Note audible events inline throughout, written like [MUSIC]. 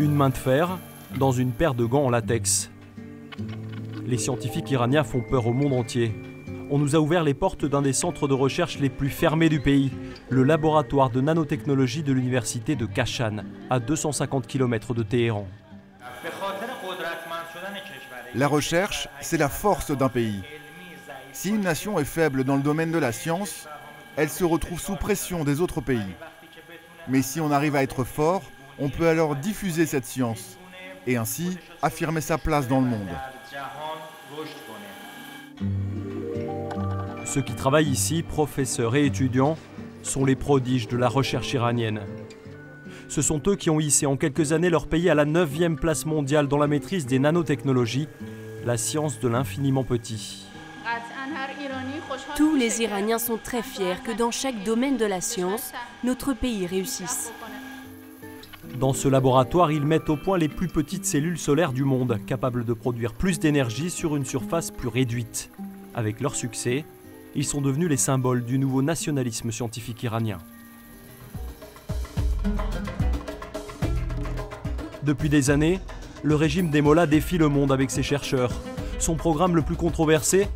Une main de fer dans une paire de gants en latex. Les scientifiques iraniens font peur au monde entier. On nous a ouvert les portes d'un des centres de recherche les plus fermés du pays, le laboratoire de nanotechnologie de l'université de Kashan, à 250 km de Téhéran. La recherche, c'est la force d'un pays. Si une nation est faible dans le domaine de la science, elle se retrouve sous pression des autres pays. Mais si on arrive à être fort, on peut alors diffuser cette science et ainsi affirmer sa place dans le monde. Ceux qui travaillent ici, professeurs et étudiants, sont les prodiges de la recherche iranienne. Ce sont eux qui ont hissé en quelques années leur pays à la 9e place mondiale dans la maîtrise des nanotechnologies, la science de l'infiniment petit. Tous les Iraniens sont très fiers que dans chaque domaine de la science, notre pays réussisse. Dans ce laboratoire, ils mettent au point les plus petites cellules solaires du monde, capables de produire plus d'énergie sur une surface plus réduite. Avec leur succès, ils sont devenus les symboles du nouveau nationalisme scientifique iranien. Depuis des années, le régime des Mollahs défie le monde avec ses chercheurs. Son programme le plus controversé,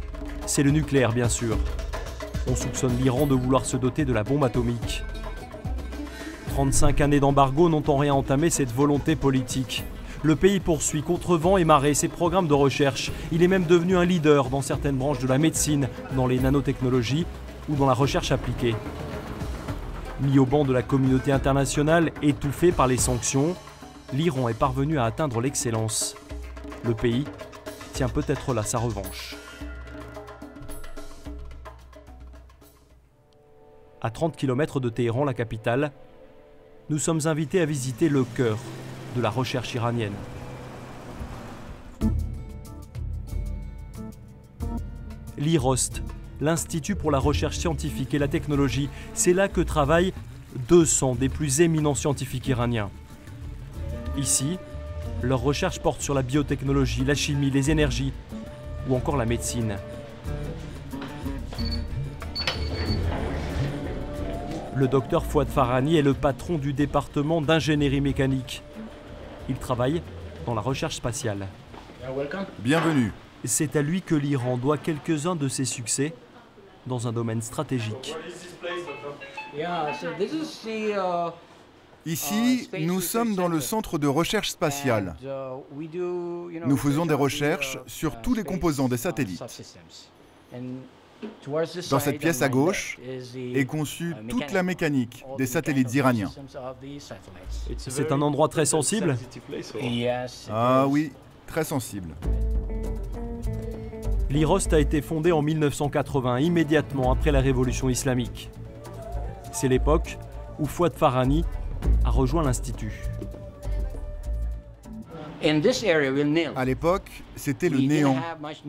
c'est le nucléaire bien sûr. On soupçonne l'Iran de vouloir se doter de la bombe atomique. 35 années d'embargo n'ont en rien entamé cette volonté politique. Le pays poursuit contre vent et marée ses programmes de recherche. Il est même devenu un leader dans certaines branches de la médecine, dans les nanotechnologies ou dans la recherche appliquée. Mis au banc de la communauté internationale, étouffé par les sanctions, l'Iran est parvenu à atteindre l'excellence. Le pays tient peut-être là sa revanche. À 30 km de Téhéran, la capitale, nous sommes invités à visiter le cœur de la recherche iranienne. L'IROST, l'Institut pour la recherche scientifique et la technologie, c'est là que travaillent 200 des plus éminents scientifiques iraniens. Ici, leurs recherches portent sur la biotechnologie, la chimie, les énergies ou encore la médecine. Le docteur Fouad Farani est le patron du département d'ingénierie mécanique. Il travaille dans la recherche spatiale. Bienvenue. C'est à lui que l'Iran doit quelques-uns de ses succès dans un domaine stratégique. Ici, nous sommes dans le centre de recherche spatiale. Nous faisons des recherches sur tous les composants des satellites. Dans cette pièce à gauche est conçue toute la mécanique des satellites iraniens. C'est un endroit très sensible Ah oui, très sensible. L'IROST a été fondé en 1980, immédiatement après la révolution islamique. C'est l'époque où Fouad Farani a rejoint l'Institut. À l'époque, c'était le néant.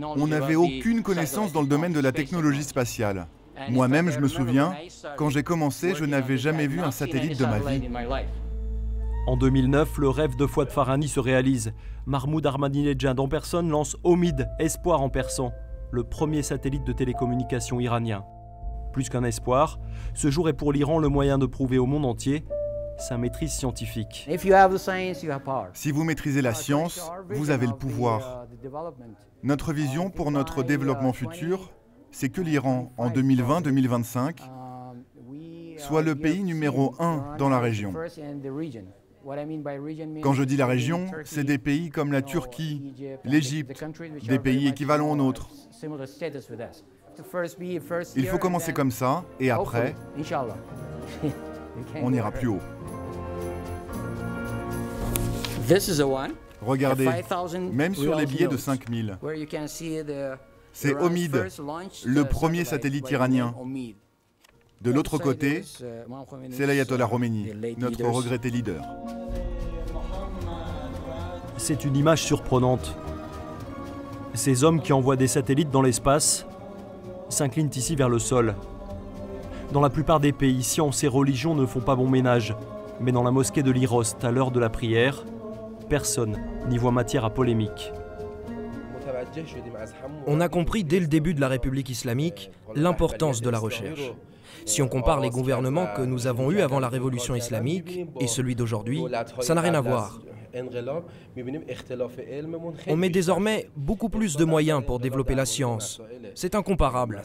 On n'avait aucune connaissance dans le domaine de la technologie spatiale. Moi-même, je me souviens, quand j'ai commencé, je n'avais jamais vu un satellite de ma vie. En 2009, le rêve de Fouad Farani se réalise. Mahmoud Ahmadinejad en personne lance Omid, espoir en persan, le premier satellite de télécommunication iranien. Plus qu'un espoir, ce jour est pour l'Iran le moyen de prouver au monde entier sa maîtrise scientifique. Si vous maîtrisez la science, vous avez le pouvoir. Notre vision pour notre développement futur, c'est que l'Iran, en 2020-2025, soit le pays numéro un dans la région. Quand je dis la région, c'est des pays comme la Turquie, l'Égypte, des pays équivalents aux nôtres. Il faut commencer comme ça, et après, [LAUGHS] on ira plus haut. Regardez, même sur les billets de 5000, c'est Omid, le premier satellite iranien. De l'autre côté, c'est l'ayatollah Khomeini, notre regretté leader. C'est une image surprenante. Ces hommes qui envoient des satellites dans l'espace s'inclinent ici vers le sol. Dans la plupart des pays, science et religion ne font pas bon ménage, mais dans la mosquée de l'Irost, à l'heure de la prière, personne n'y voit matière à polémique. On a compris dès le début de la République islamique l'importance de la recherche. Si on compare les gouvernements que nous avons eus avant la révolution islamique et celui d'aujourd'hui, ça n'a rien à voir. On met désormais beaucoup plus de moyens pour développer la science. C'est incomparable.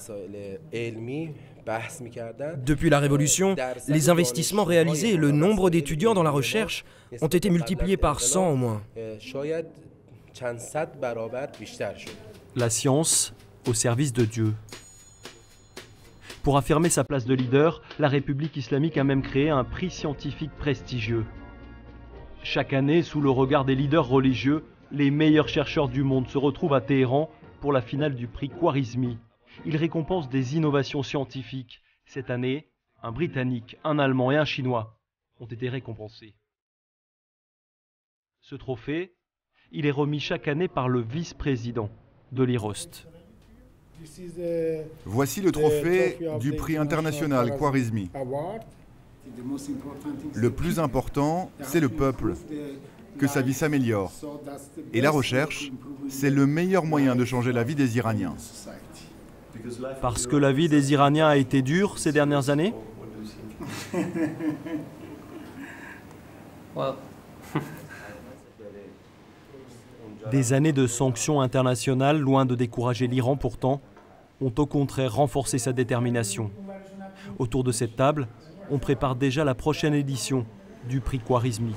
Depuis la Révolution, les investissements réalisés et le nombre d'étudiants dans la recherche ont été multipliés par 100 au moins. La science au service de Dieu. Pour affirmer sa place de leader, la République islamique a même créé un prix scientifique prestigieux. Chaque année, sous le regard des leaders religieux, les meilleurs chercheurs du monde se retrouvent à Téhéran pour la finale du prix Khwarizmi. Il récompense des innovations scientifiques. Cette année, un Britannique, un Allemand et un Chinois ont été récompensés. Ce trophée, il est remis chaque année par le vice-président de l'IROST. Voici le trophée du prix international Khwarizmi. Le plus important, c'est le peuple, que sa vie s'améliore. Et la recherche, c'est le meilleur moyen de changer la vie des Iraniens. Parce que la vie des Iraniens a été dure ces dernières années? [LAUGHS] Des années de sanctions internationales, loin de décourager l'Iran pourtant, ont au contraire renforcé sa détermination. Autour de cette table, on prépare déjà la prochaine édition du prix Khwarizmi.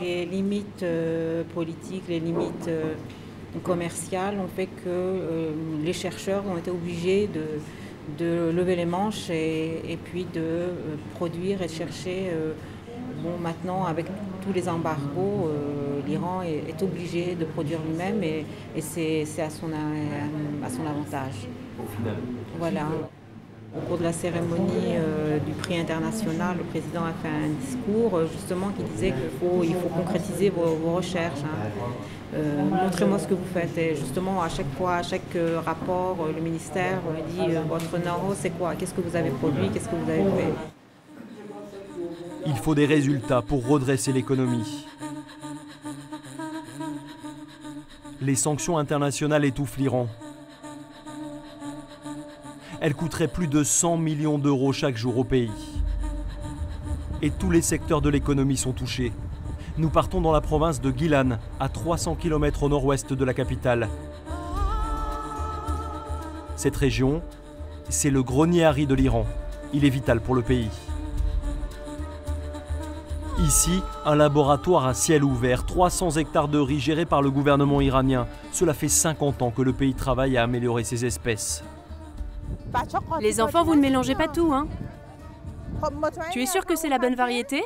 Les limites euh, politiques, les limites euh, commerciales ont fait que euh, les chercheurs ont été obligés de, lever les manches et, puis de produire et chercher. bon, maintenant, avec tous les embargos, l'Iran est, obligé de produire lui-même et, c'est à son, à son avantage. Au final. Voilà. Au cours de la cérémonie euh, du prix international, le président a fait un discours euh, justement qui disait qu'il faut, il faut concrétiser vos, recherches. Hein. Euh, montrez-moi ce que vous faites. Et justement, à chaque fois, à chaque rapport, le ministère dit votre know c'est quoi? Qu'est-ce que vous avez produit? Qu'est-ce que vous avez fait? Il faut des résultats pour redresser l'économie. Les sanctions internationales étouffent l'Iran. Elle coûterait plus de 100 millions d'euros chaque jour au pays. Et tous les secteurs de l'économie sont touchés. Nous partons dans la province de Gilan, à 300 km au nord-ouest de la capitale. Cette région, c'est le grenier Harry de l'Iran. Il est vital pour le pays. Ici, un laboratoire à ciel ouvert, 300 hectares de riz gérés par le gouvernement iranien. Cela fait 50 ans que le pays travaille à améliorer ses espèces. Les enfants, vous ne mélangez pas tout, hein Tu es sûr que c'est la bonne variété?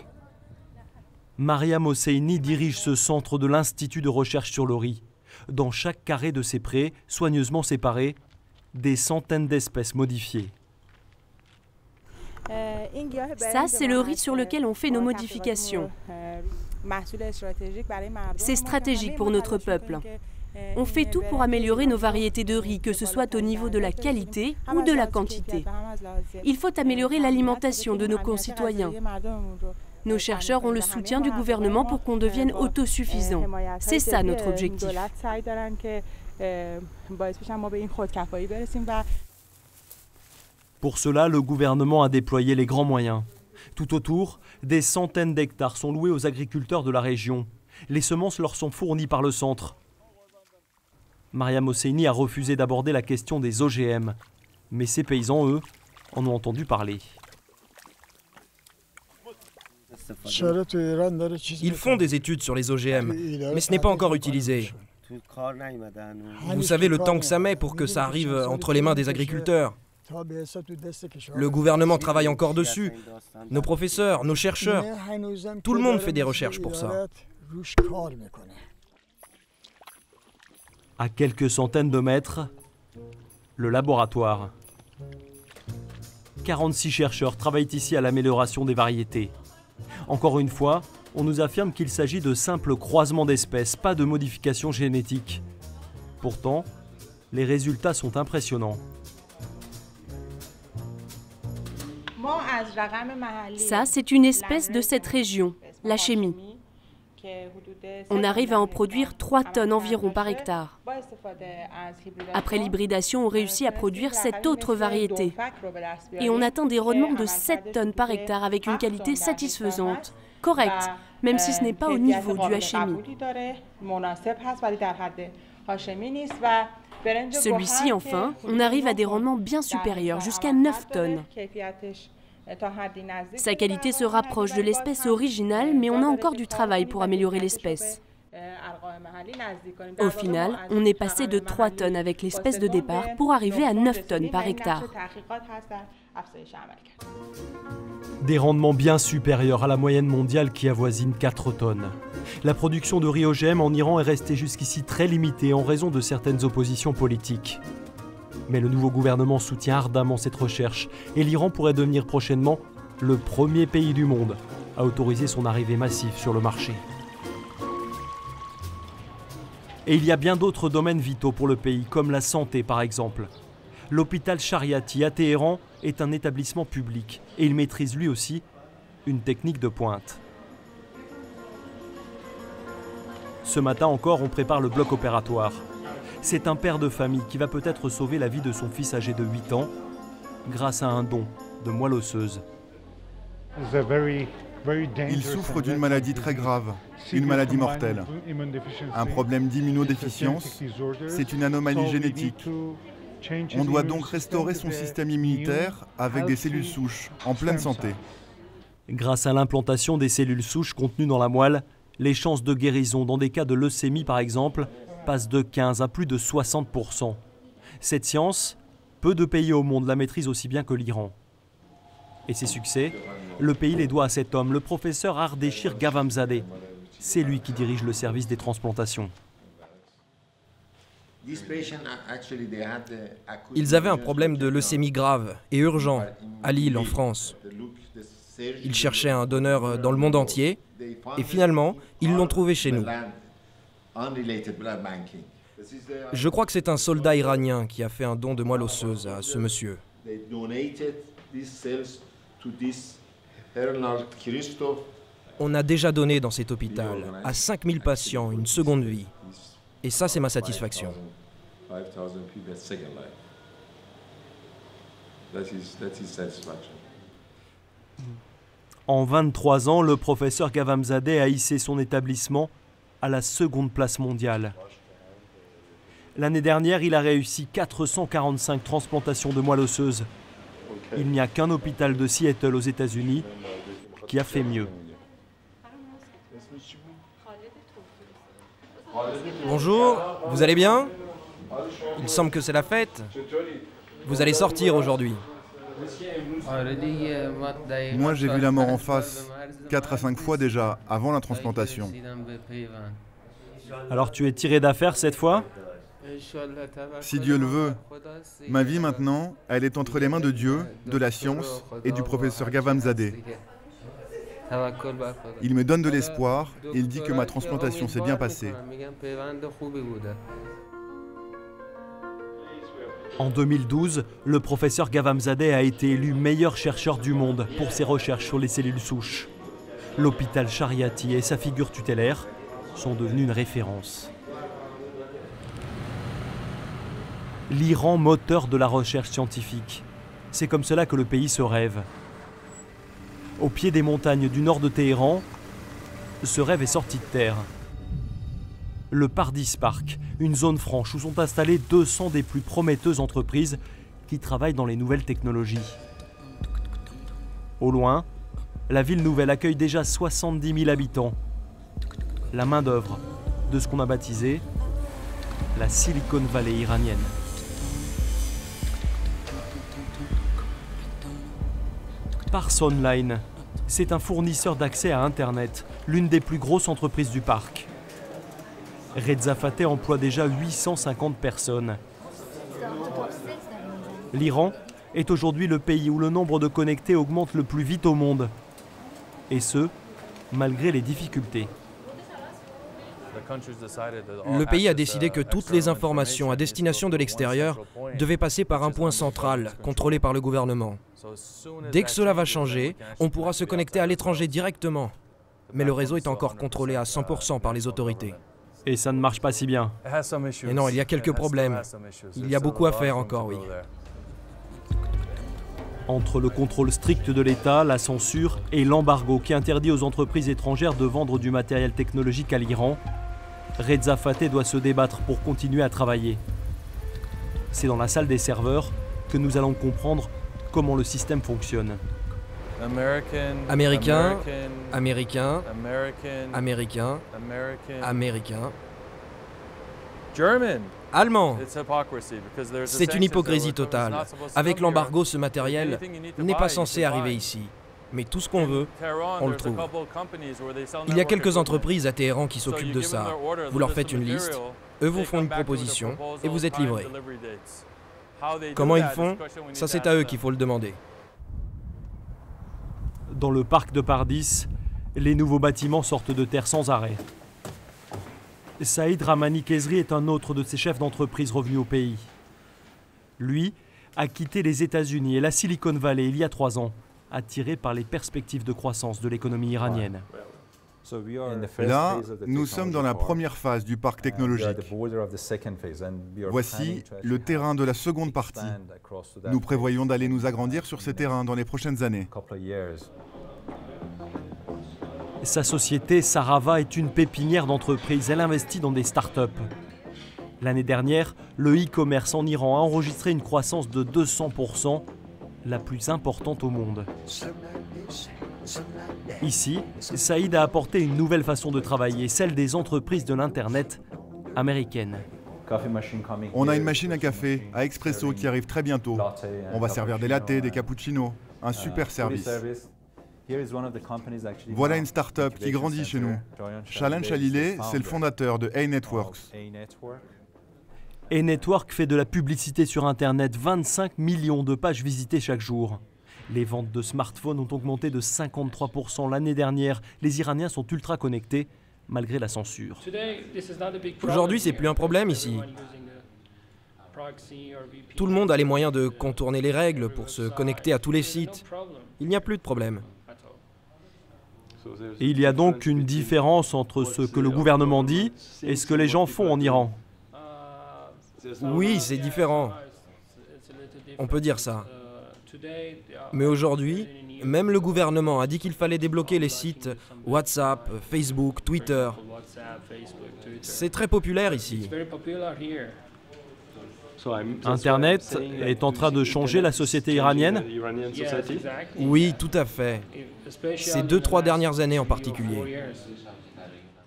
Mariam Hosseini dirige ce centre de l'Institut de recherche sur le riz. Dans chaque carré de ces prés, soigneusement séparés, des centaines d'espèces modifiées. Ça, c'est le riz sur lequel on fait nos modifications. C'est stratégique pour notre peuple. On fait tout pour améliorer nos variétés de riz, que ce soit au niveau de la qualité ou de la quantité. Il faut améliorer l'alimentation de nos concitoyens. Nos chercheurs ont le soutien du gouvernement pour qu'on devienne autosuffisant. C'est ça notre objectif. Pour cela, le gouvernement a déployé les grands moyens. Tout autour, des centaines d'hectares sont loués aux agriculteurs de la région. Les semences leur sont fournies par le centre. Mariam Hosseini a refusé d'aborder la question des OGM. Mais ces paysans, eux, en ont entendu parler. Ils font des études sur les OGM, mais ce n'est pas encore utilisé. Vous savez le temps que ça met pour que ça arrive entre les mains des agriculteurs. Le gouvernement travaille encore dessus. Nos professeurs, nos chercheurs, tout le monde fait des recherches pour ça. À quelques centaines de mètres, le laboratoire. 46 chercheurs travaillent ici à l'amélioration des variétés. Encore une fois, on nous affirme qu'il s'agit de simples croisements d'espèces, pas de modifications génétiques. Pourtant, les résultats sont impressionnants. Ça, c'est une espèce de cette région, la chémie. On arrive à en produire 3 tonnes environ par hectare. Après l'hybridation, on réussit à produire cette autre variété. Et on atteint des rendements de 7 tonnes par hectare avec une qualité satisfaisante, correcte, même si ce n'est pas au niveau du HMI. Celui-ci, enfin, on arrive à des rendements bien supérieurs, jusqu'à 9 tonnes. Sa qualité se rapproche de l'espèce originale, mais on a encore du travail pour améliorer l'espèce. Au final, on est passé de 3 tonnes avec l'espèce de départ pour arriver à 9 tonnes par hectare. Des rendements bien supérieurs à la moyenne mondiale qui avoisine 4 tonnes. La production de riz OGM en Iran est restée jusqu'ici très limitée en raison de certaines oppositions politiques. Mais le nouveau gouvernement soutient ardemment cette recherche et l'Iran pourrait devenir prochainement le premier pays du monde à autoriser son arrivée massive sur le marché. Et il y a bien d'autres domaines vitaux pour le pays, comme la santé par exemple. L'hôpital Shariati à Téhéran est un établissement public et il maîtrise lui aussi une technique de pointe. Ce matin encore, on prépare le bloc opératoire. C'est un père de famille qui va peut-être sauver la vie de son fils âgé de 8 ans grâce à un don de moelle osseuse. Il souffre d'une maladie très grave, une maladie mortelle. Un problème d'immunodéficience, c'est une anomalie génétique. On doit donc restaurer son système immunitaire avec des cellules souches en pleine santé. Grâce à l'implantation des cellules souches contenues dans la moelle, les chances de guérison dans des cas de leucémie par exemple passent de 15 à plus de 60%. Cette science, peu de pays au monde la maîtrisent aussi bien que l'Iran. Et ses succès, le pays les doit à cet homme, le professeur Ardeshir Gavamzadeh. C'est lui qui dirige le service des transplantations. Ils avaient un problème de leucémie grave et urgent à Lille, en France. Ils cherchaient un donneur dans le monde entier et finalement, ils l'ont trouvé chez nous. Je crois que c'est un soldat iranien qui a fait un don de moelle osseuse à ce monsieur. On a déjà donné dans cet hôpital à 5000 patients une seconde vie. Et ça, c'est ma satisfaction. En 23 ans, le professeur Gavamzadeh a hissé son établissement à la seconde place mondiale. L'année dernière, il a réussi 445 transplantations de moelle osseuse. Il n'y a qu'un hôpital de Seattle aux États-Unis qui a fait mieux. Bonjour, vous allez bien? Il semble que c'est la fête. Vous allez sortir aujourd'hui. Moi, j'ai vu la mort en [LAUGHS] face, 4 à 5 fois déjà, avant la transplantation. Alors tu es tiré d'affaire cette fois? Si Dieu le veut. Ma vie maintenant, elle est entre les mains de Dieu, de la science et du professeur Gavamzadeh. Il me donne de l'espoir et il dit que ma transplantation s'est bien passée. En 2012, le professeur Gavamzadeh a été élu meilleur chercheur du monde pour ses recherches sur les cellules souches. L'hôpital Chariati et sa figure tutélaire sont devenus une référence. L'Iran moteur de la recherche scientifique. C'est comme cela que le pays se rêve. Au pied des montagnes du nord de Téhéran, ce rêve est sorti de terre. Le Pardis Park, une zone franche où sont installées 200 des plus prometteuses entreprises qui travaillent dans les nouvelles technologies. Au loin, la ville nouvelle accueille déjà 70 000 habitants. La main-d'œuvre de ce qu'on a baptisé la Silicon Valley iranienne. Pars Online, c'est un fournisseur d'accès à Internet, l'une des plus grosses entreprises du parc. Reza Fateh emploie déjà 850 personnes. L'Iran est aujourd'hui le pays où le nombre de connectés augmente le plus vite au monde. Et ce, malgré les difficultés. Le pays a décidé que toutes les informations à destination de l'extérieur devaient passer par un point central, contrôlé par le gouvernement. Dès que cela va changer, on pourra se connecter à l'étranger directement. mais le réseau est encore contrôlé à 100% par les autorités. Et ça ne marche pas si bien. Et non, il y a quelques problèmes. Il y a beaucoup à faire encore, oui. Entre le contrôle strict de l'État, la censure et l'embargo qui interdit aux entreprises étrangères de vendre du matériel technologique à l'Iran, Reza Fateh doit se débattre pour continuer à travailler. C'est dans la salle des serveurs que nous allons comprendre comment le système fonctionne. Américain, américain, américain, américain, américain, allemand. C'est une hypocrisie totale. Avec l'embargo, ce matériel n'est pas censé arriver ici. Mais tout ce qu'on veut, on le trouve. Il y a quelques entreprises à Téhéran qui s'occupent de ça. Vous leur faites une liste, eux vous font une proposition et vous êtes livré. Comment ils font Ça c'est à eux qu'il faut le demander. Dans le parc de Pardis, les nouveaux bâtiments sortent de terre sans arrêt. Saïd Ramani Kezri est un autre de ces chefs d'entreprise revenus au pays. Lui a quitté les États-Unis et la Silicon Valley il y a trois ans, attiré par les perspectives de croissance de l'économie iranienne. Là, nous sommes dans la première phase du parc technologique. Voici le terrain de la seconde partie. Nous prévoyons d'aller nous agrandir sur ces terrains dans les prochaines années. Sa société, Sarava, est une pépinière d'entreprises. Elle investit dans des start-up. L'année dernière, le e-commerce en Iran a enregistré une croissance de 200%, la plus importante au monde. Ici, Saïd a apporté une nouvelle façon de travailler, celle des entreprises de l'Internet américaines. On a une machine à café, à expresso, qui arrive très bientôt. On va servir des lattes, des cappuccinos. Un super service. Voilà une start-up qui grandit chez nous. Shalan Chalilé, c'est le fondateur de A-Networks. A-Network fait de la publicité sur Internet, 25 millions de pages visitées chaque jour. Les ventes de smartphones ont augmenté de 53% l'année dernière. Les Iraniens sont ultra connectés malgré la censure. Aujourd'hui, c'est plus un problème ici. Tout le monde a les moyens de contourner les règles pour se connecter à tous les sites. Il n'y a plus de problème. Il y a donc une différence entre ce que le gouvernement dit et ce que les gens font en Iran. Oui, c'est différent. On peut dire ça. Mais aujourd'hui, même le gouvernement a dit qu'il fallait débloquer les sites WhatsApp, Facebook, Twitter. C'est très populaire ici. Internet est en train de changer la société iranienne Oui, tout à fait. Ces deux, trois dernières années en particulier.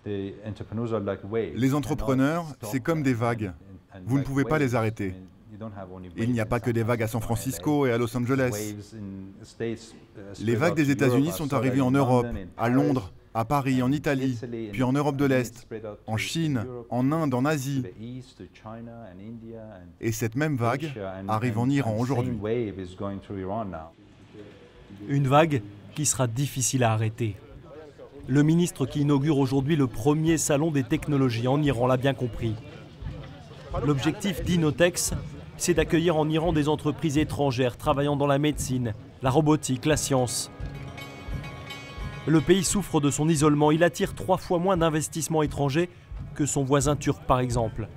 Les entrepreneurs, c'est comme des vagues. Vous ne pouvez pas les arrêter. Il n'y a pas que des vagues à San Francisco et à Los Angeles. Les vagues des États-Unis sont arrivées en Europe, à Londres, à Paris, en Italie, puis en Europe de l'Est, en Chine, en Inde, en Asie. Et cette même vague arrive en Iran aujourd'hui. Une vague qui sera difficile à arrêter. Le ministre qui inaugure aujourd'hui le premier salon des technologies en Iran l'a bien compris. L'objectif d'Inotex, c'est d'accueillir en Iran des entreprises étrangères travaillant dans la médecine, la robotique, la science. Le pays souffre de son isolement, il attire trois fois moins d'investissements étrangers que son voisin turc par exemple.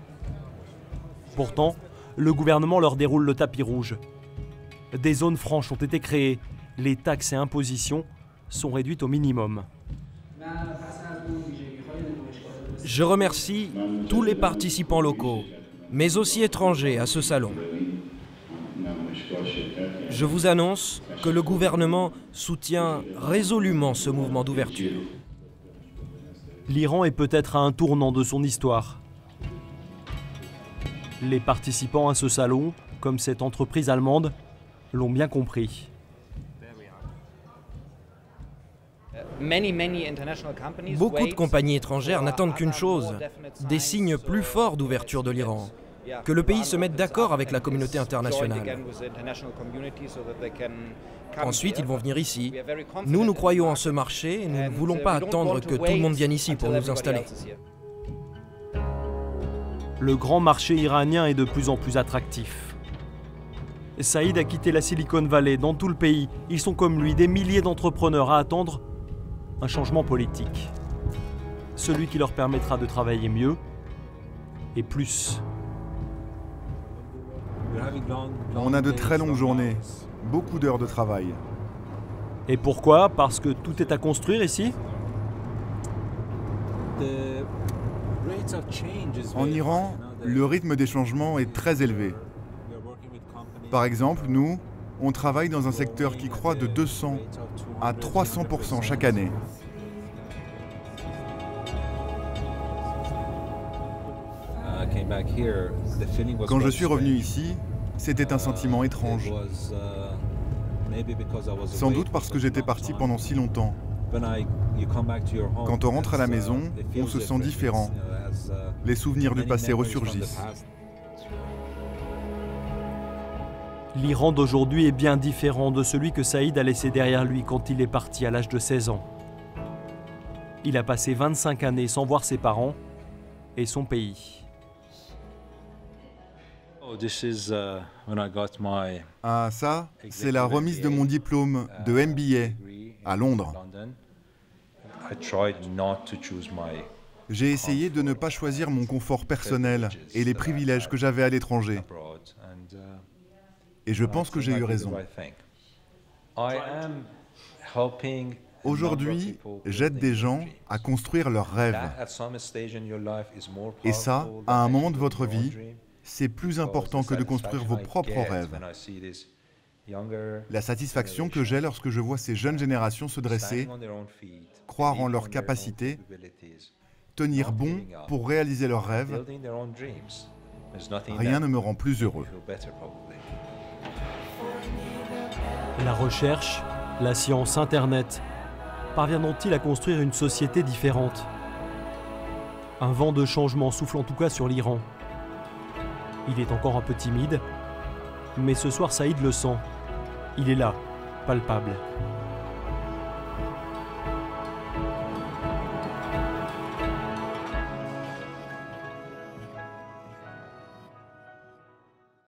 Pourtant, le gouvernement leur déroule le tapis rouge. Des zones franches ont été créées, les taxes et impositions sont réduites au minimum. Je remercie tous les participants locaux, mais aussi étrangers à ce salon. Je vous annonce que le gouvernement soutient résolument ce mouvement d'ouverture. L'Iran est peut-être à un tournant de son histoire. Les participants à ce salon, comme cette entreprise allemande, l'ont bien compris. Beaucoup de compagnies étrangères n'attendent qu'une chose, des signes plus forts d'ouverture de l'Iran que le pays se mette d'accord avec la communauté internationale. Ensuite, ils vont venir ici. Nous, nous croyons en ce marché et nous ne voulons pas attendre que tout le monde vienne ici pour nous installer. Le grand marché iranien est de plus en plus attractif. Saïd a quitté la Silicon Valley dans tout le pays. Ils sont comme lui, des milliers d'entrepreneurs à attendre un changement politique. Celui qui leur permettra de travailler mieux et plus. On a de très longues journées, beaucoup d'heures de travail. Et pourquoi? Parce que tout est à construire ici? En Iran, le rythme des changements est très élevé. Par exemple, nous, on travaille dans un secteur qui croît de 200 à 300% chaque année. Quand je suis revenu ici, c'était un sentiment étrange. Sans doute parce que j'étais parti pendant si longtemps. Quand on rentre à la maison, on se sent différent. Les souvenirs du passé ressurgissent. L'Iran d'aujourd'hui est bien différent de celui que Saïd a laissé derrière lui quand il est parti à l'âge de 16 ans. Il a passé 25 années sans voir ses parents et son pays. Ah ça, c'est la remise de mon diplôme de MBA à Londres. J'ai essayé de ne pas choisir mon confort personnel et les privilèges que j'avais à l'étranger. Et je pense que j'ai eu raison. Aujourd'hui, j'aide des gens à construire leurs rêves. Et ça, à un moment de votre vie, c'est plus important que de construire vos propres rêves. La satisfaction que j'ai lorsque je vois ces jeunes générations se dresser, croire en leurs capacités, tenir bon pour réaliser leurs rêves, rien ne me rend plus heureux. La recherche, la science, Internet, parviendront-ils à construire une société différente? Un vent de changement souffle en tout cas sur l'Iran. Il est encore un peu timide, mais ce soir Saïd le sent. Il est là, palpable.